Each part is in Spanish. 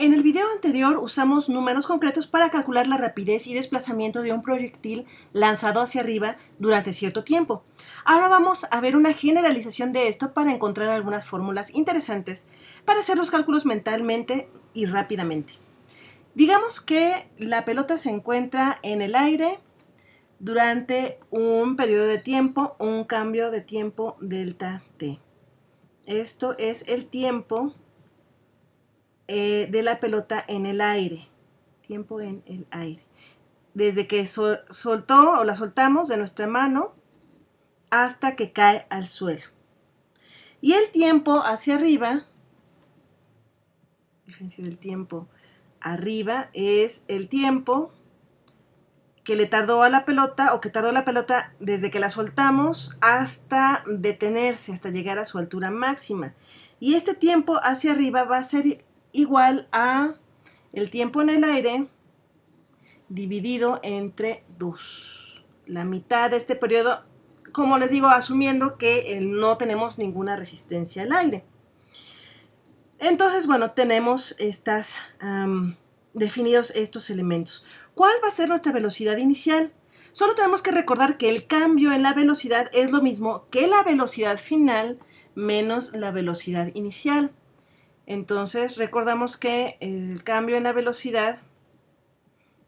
En el video anterior usamos números concretos para calcular la rapidez y desplazamiento de un proyectil lanzado hacia arriba durante cierto tiempo. Ahora vamos a ver una generalización de esto para encontrar algunas fórmulas interesantes para hacer los cálculos mentalmente y rápidamente. Digamos que la pelota se encuentra en el aire durante un periodo de tiempo, un cambio de tiempo delta t. Esto es el tiempo eh, de la pelota en el aire. Tiempo en el aire. Desde que soltó o la soltamos de nuestra mano hasta que cae al suelo. Y el tiempo hacia arriba, diferencia del tiempo arriba, es el tiempo que le tardó a la pelota o que tardó la pelota desde que la soltamos hasta detenerse, hasta llegar a su altura máxima. Y este tiempo hacia arriba va a ser igual a el tiempo en el aire dividido entre 2. La mitad de este periodo, como les digo, asumiendo que eh, no tenemos ninguna resistencia al aire. Entonces, bueno, tenemos estas, definidos estos elementos. ¿Cuál va a ser nuestra velocidad inicial? Solo tenemos que recordar que el cambio en la velocidad es lo mismo que la velocidad final menos la velocidad inicial. Entonces recordamos que el cambio en la velocidad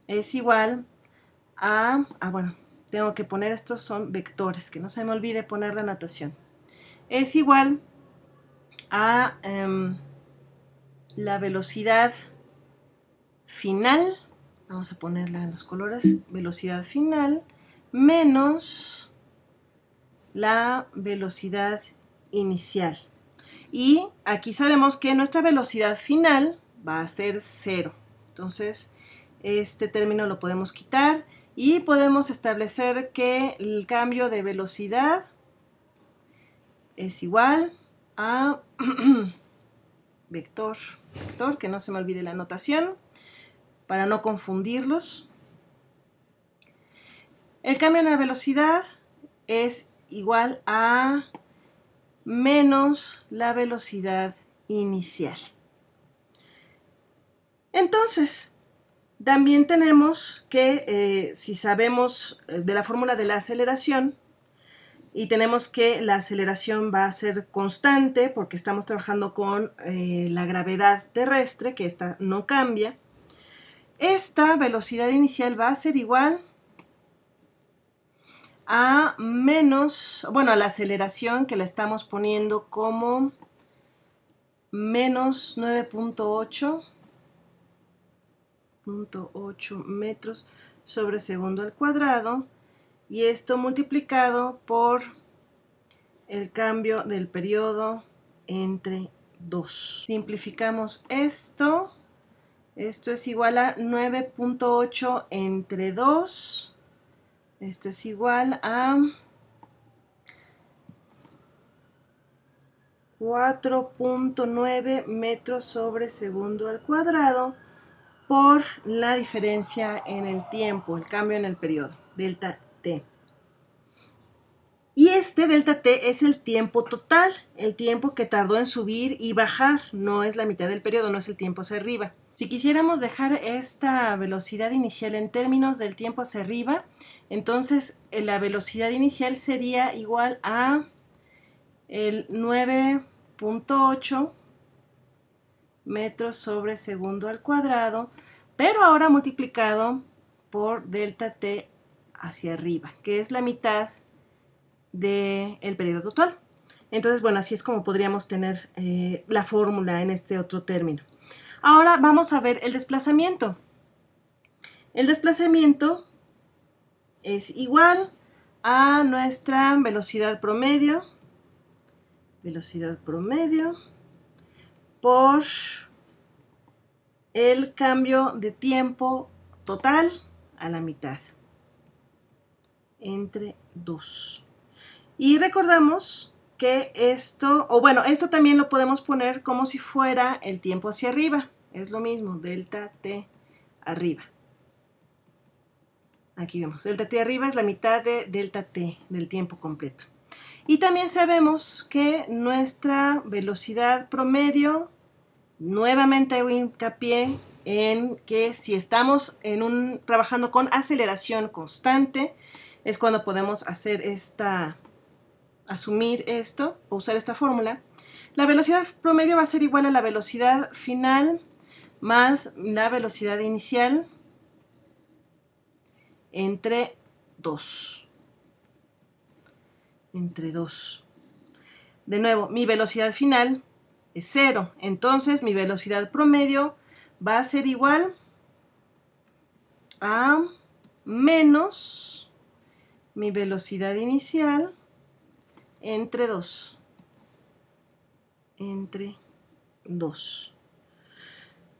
es igual a, ah, bueno, tengo que poner estos son vectores, que no se me olvide poner la notación. Es igual a em, la velocidad final, vamos a ponerla en los colores, velocidad final menos la velocidad inicial. Y aquí sabemos que nuestra velocidad final va a ser cero. Entonces, este término lo podemos quitar y podemos establecer que el cambio de velocidad es igual a vector, vector, que no se me olvide la notación, para no confundirlos. El cambio en la velocidad es igual a menos la velocidad inicial. Entonces, también tenemos que, eh, si sabemos eh, de la fórmula de la aceleración, y tenemos que la aceleración va a ser constante porque estamos trabajando con eh, la gravedad terrestre, que esta no cambia, esta velocidad inicial va a ser igual a menos, bueno, a la aceleración que le estamos poniendo como menos 9.8 metros sobre segundo al cuadrado y esto multiplicado por el cambio del periodo entre 2. Simplificamos esto. Esto es igual a 9.8 entre 2 esto es igual a 4.9 metros sobre segundo al cuadrado por la diferencia en el tiempo, el cambio en el periodo, delta t. Y este delta t es el tiempo total, el tiempo que tardó en subir y bajar, no es la mitad del periodo, no es el tiempo hacia arriba. Si quisiéramos dejar esta velocidad inicial en términos del tiempo hacia arriba, entonces eh, la velocidad inicial sería igual a el 9.8 metros sobre segundo al cuadrado, pero ahora multiplicado por delta t hacia arriba, que es la mitad del periodo total. Entonces, bueno, así es como podríamos tener eh, la fórmula en este otro término. Ahora vamos a ver el desplazamiento. El desplazamiento es igual a nuestra velocidad promedio, velocidad promedio, por el cambio de tiempo total a la mitad, entre 2. Y recordamos que esto, o bueno, esto también lo podemos poner como si fuera el tiempo hacia arriba. Es lo mismo, delta t arriba. Aquí vemos, delta t arriba es la mitad de delta t del tiempo completo. Y también sabemos que nuestra velocidad promedio Nuevamente hago hincapié en que si estamos en un, trabajando con aceleración constante, es cuando podemos hacer esta, asumir esto o usar esta fórmula. La velocidad promedio va a ser igual a la velocidad final más la velocidad inicial entre 2. Entre 2. De nuevo, mi velocidad final es 0. Entonces, mi velocidad promedio va a ser igual a menos mi velocidad inicial entre 2. Entre 2.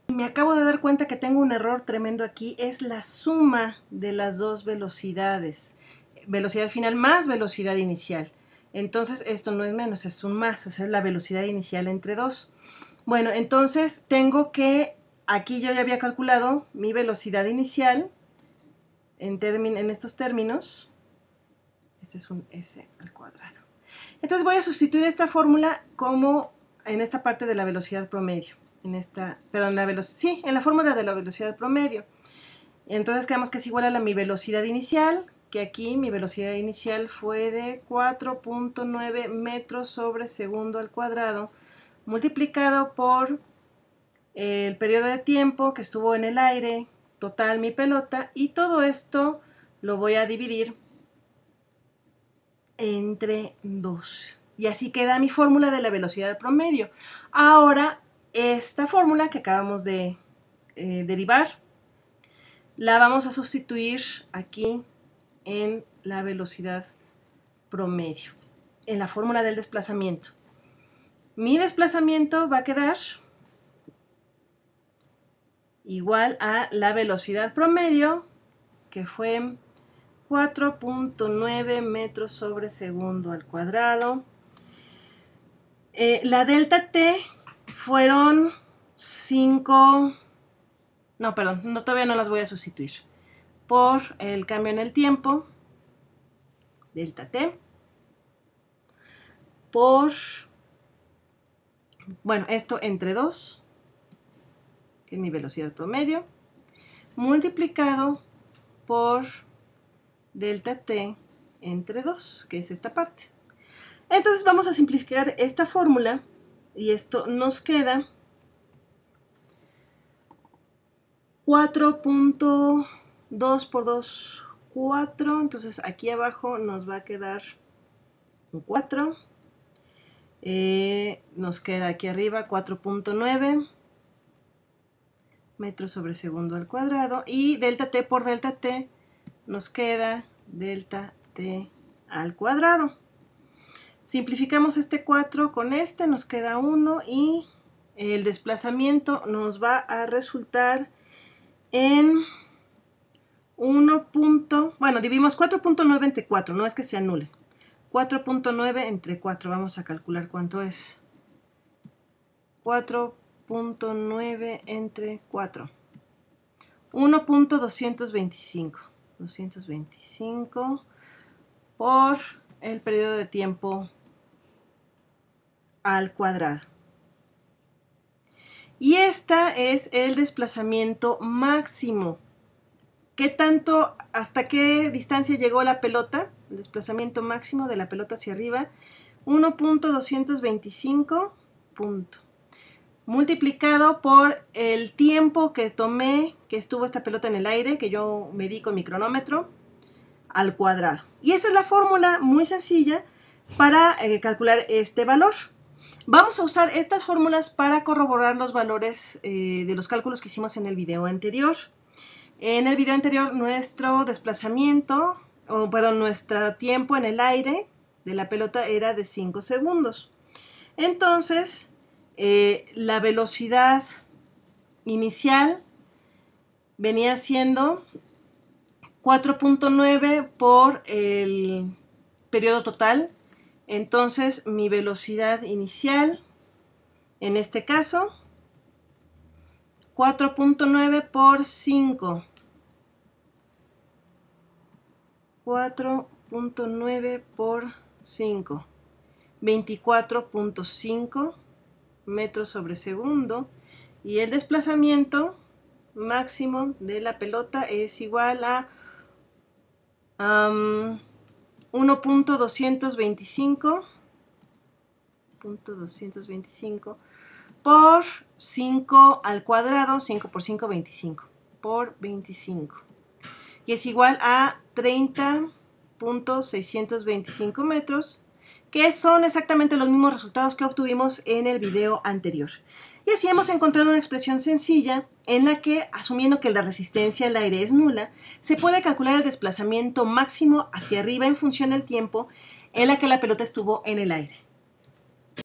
Me acabo de dar cuenta que tengo un error tremendo aquí. Es la suma de las dos velocidades. Velocidad final más velocidad inicial. Entonces esto no es menos, es un más. O sea, es la velocidad inicial entre dos. Bueno, entonces tengo que, aquí yo ya había calculado mi velocidad inicial en, en estos términos. Este es un S al cuadrado. Entonces voy a sustituir esta fórmula como en esta parte de la velocidad promedio en esta, perdón, la velocidad, sí, en la fórmula de la velocidad promedio. Entonces quedamos que es igual a la, mi velocidad inicial, que aquí mi velocidad inicial fue de 4.9 metros sobre segundo al cuadrado, multiplicado por el periodo de tiempo que estuvo en el aire, total mi pelota, y todo esto lo voy a dividir entre 2. Y así queda mi fórmula de la velocidad promedio. Ahora esta fórmula que acabamos de eh, derivar la vamos a sustituir aquí en la velocidad promedio, en la fórmula del desplazamiento. Mi desplazamiento va a quedar igual a la velocidad promedio, que fue 4.9 metros sobre segundo al cuadrado. Eh, la delta t fueron cinco, no, perdón, no, todavía no las voy a sustituir, por el cambio en el tiempo, delta t, por, bueno, esto entre 2, que es mi velocidad promedio, multiplicado por delta t entre 2, que es esta parte. Entonces vamos a simplificar esta fórmula y esto nos queda 4.2 por 2, 4. Entonces aquí abajo nos va a quedar un 4. Eh, nos queda aquí arriba 4.9 metros sobre segundo al cuadrado. Y delta t por delta t nos queda delta t al cuadrado. Simplificamos este 4 con este, nos queda 1 y el desplazamiento nos va a resultar en 1. bueno, dividimos 4.9 entre 4, no es que se anule. 4.9 entre 4, vamos a calcular cuánto es. 4.9 entre 4. 1.225. 225 por el periodo de tiempo al cuadrado. Y esta es el desplazamiento máximo. ¿Qué tanto, hasta qué distancia llegó la pelota? El desplazamiento máximo de la pelota hacia arriba. 1.225 punto. Multiplicado por el tiempo que tomé que estuvo esta pelota en el aire, que yo medí con mi cronómetro, al cuadrado. Y esa es la fórmula muy sencilla para eh, calcular este valor. Vamos a usar estas fórmulas para corroborar los valores eh, de los cálculos que hicimos en el video anterior. En el video anterior nuestro desplazamiento, o perdón, nuestro tiempo en el aire de la pelota era de 5 segundos. Entonces, eh, la velocidad inicial venía siendo 4.9 por el periodo total entonces mi velocidad inicial, en este caso, 4.9 por 5. 4.9 por 5. 24.5 metros sobre segundo. Y el desplazamiento máximo de la pelota es igual a um, 1.225 .225 por 5 al cuadrado, 5 por 5, 25, por 25. Y es igual a 30.625 metros, que son exactamente los mismos resultados que obtuvimos en el video anterior. Y así hemos encontrado una expresión sencilla en la que, asumiendo que la resistencia al aire es nula, se puede calcular el desplazamiento máximo hacia arriba en función del tiempo en la que la pelota estuvo en el aire.